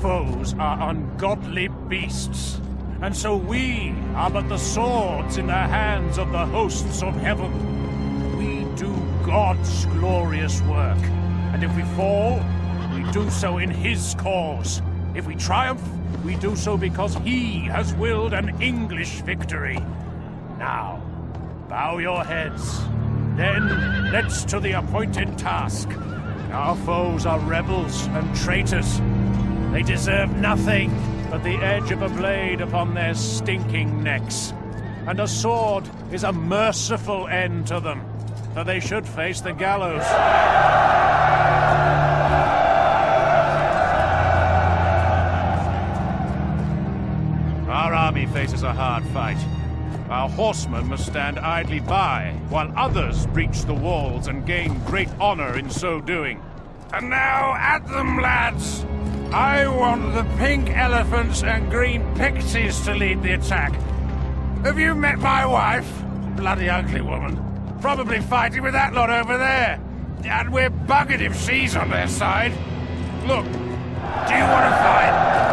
foes are ungodly beasts, and so we are but the swords in the hands of the hosts of heaven. We do God's glorious work, and if we fall, we do so in His cause. If we triumph, we do so because He has willed an English victory. Now, bow your heads. Then, let's to the appointed task. Our foes are rebels and traitors. They deserve nothing but the edge of a blade upon their stinking necks. And a sword is a merciful end to them, for they should face the gallows. Our army faces a hard fight. Our horsemen must stand idly by, while others breach the walls and gain great honor in so doing. And now, at them, lads! I want the pink elephants and green pixies to lead the attack. Have you met my wife? Bloody ugly woman. Probably fighting with that lot over there. And we're buggered if she's on their side. Look, do you want to fight?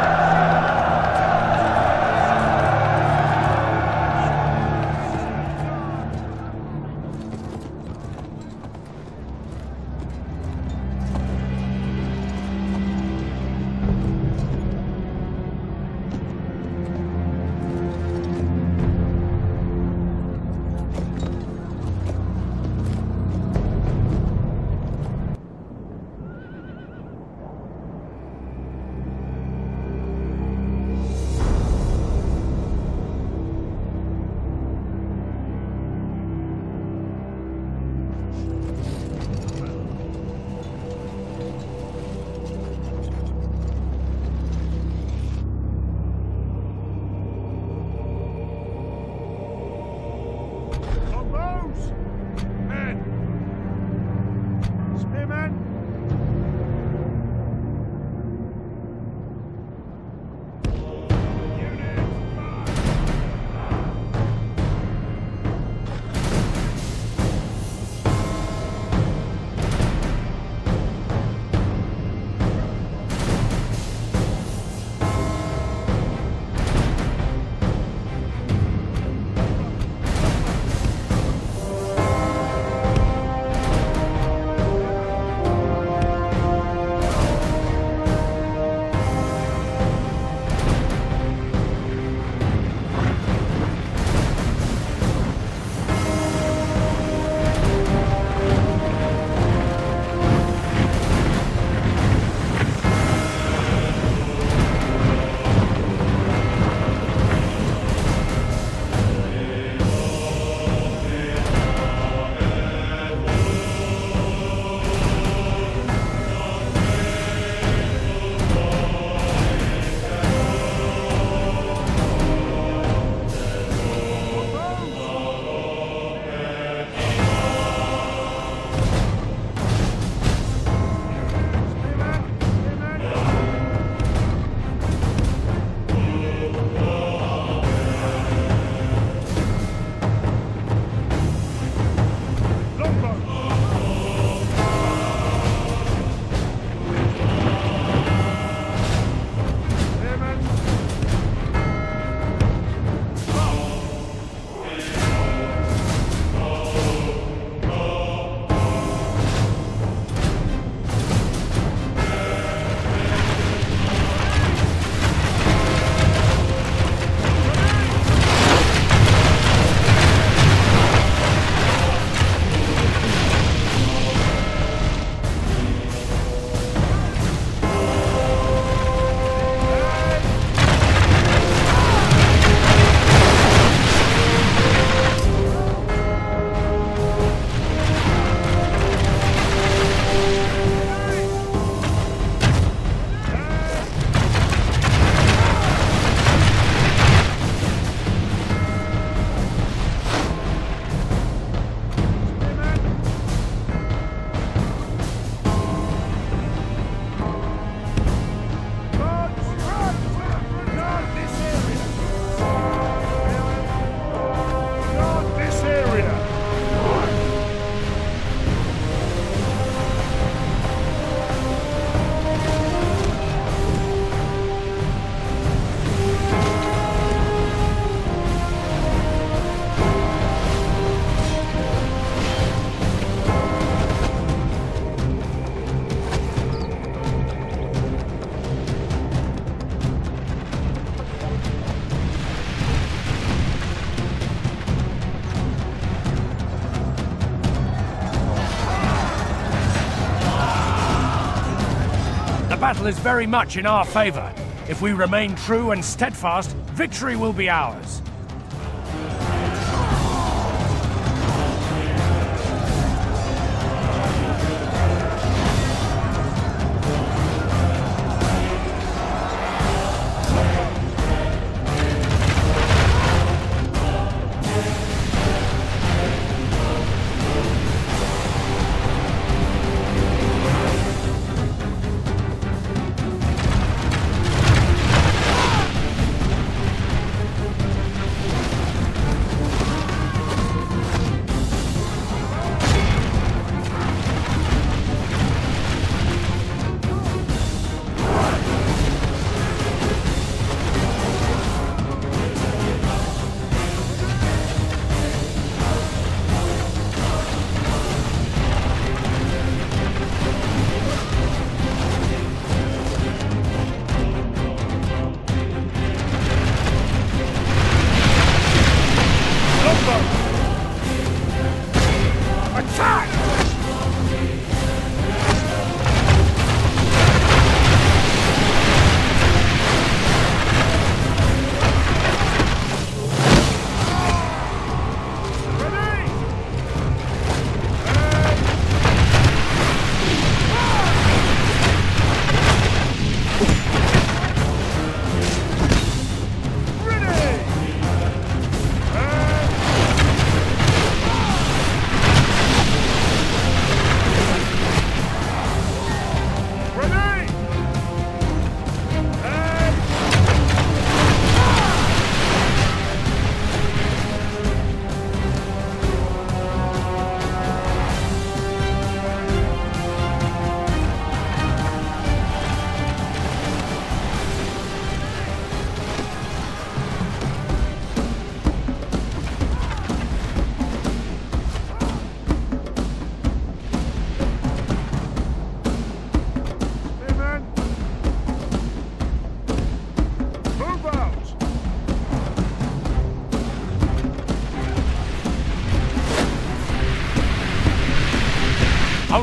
Battle is very much in our favor. If we remain true and steadfast, victory will be ours.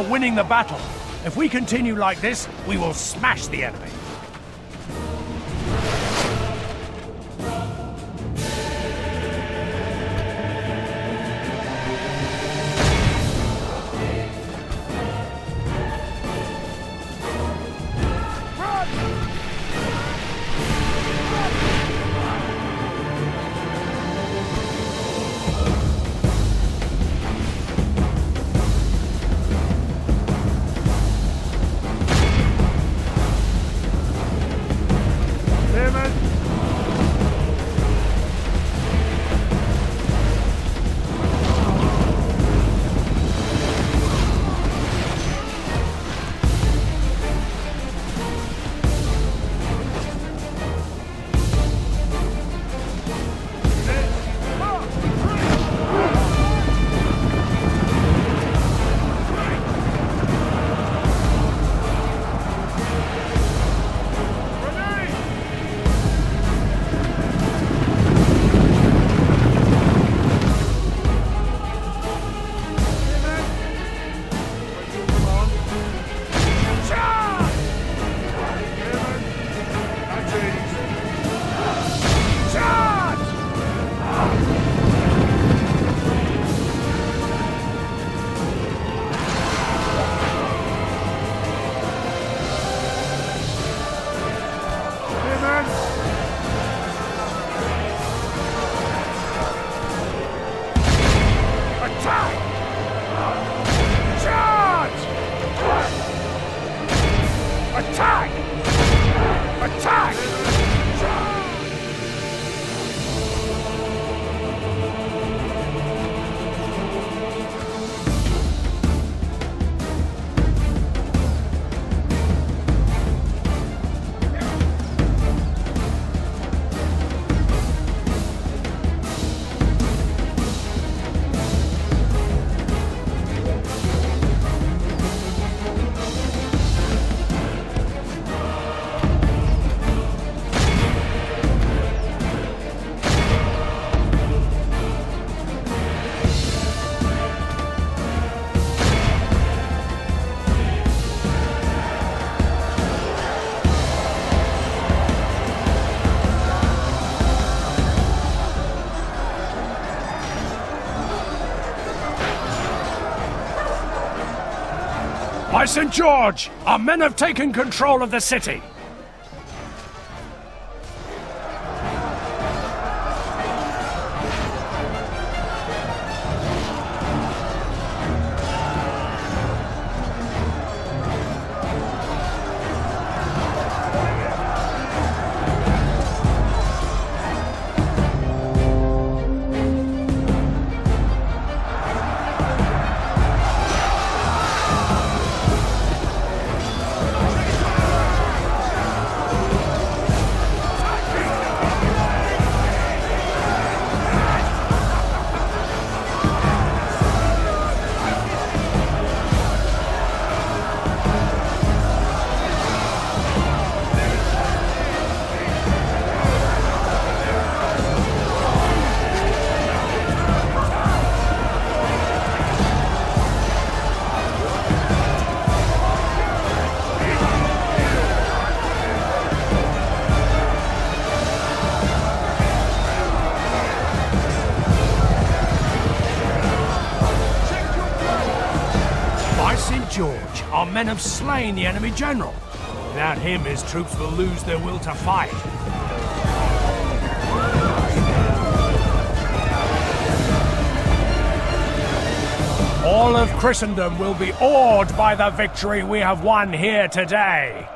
Are winning the battle. If we continue like this, we will smash the enemy. Attack! Attack! By St. George, our men have taken control of the city. St. George, our men have slain the enemy general. Without him, his troops will lose their will to fight. All of Christendom will be awed by the victory we have won here today.